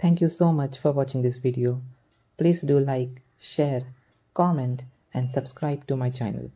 Thank you so much for watching this video. Please do like, share, comment and subscribe to my channel.